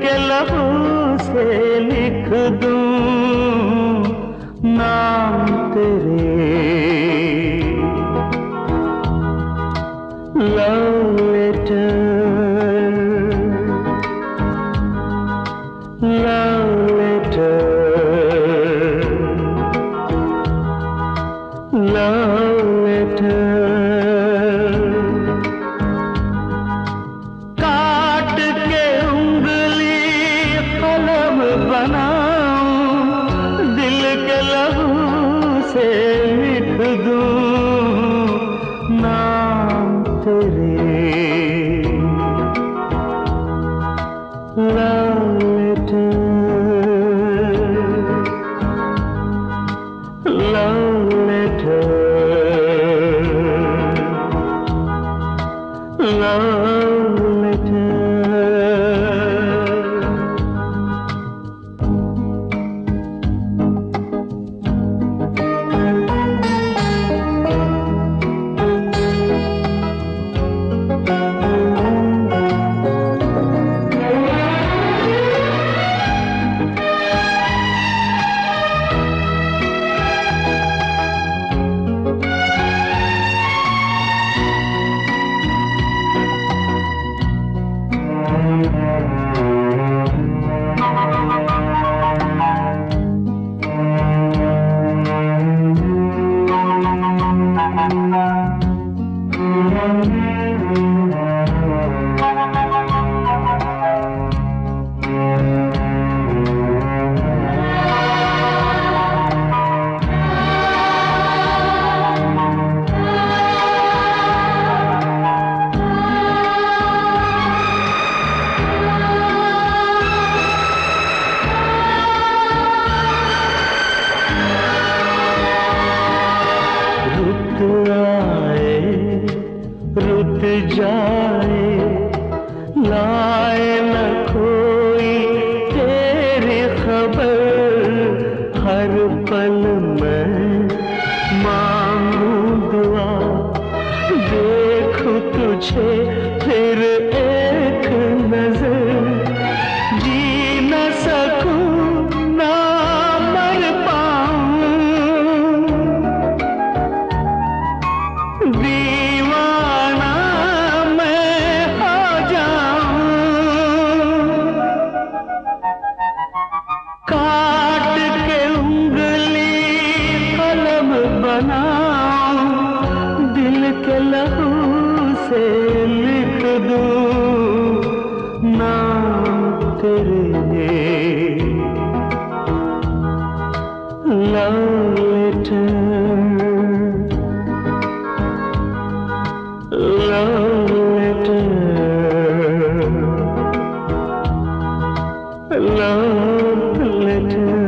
के लहू से लिख दूँ नाम तेरे। Love letter love letter, love letter, love आए रुत जाए, लाए न कोई तेरी खबर, हर पल मैं मांगू दुआ, देखूँ तुझे दूँ नाम तेरे love letter love letter, love letter.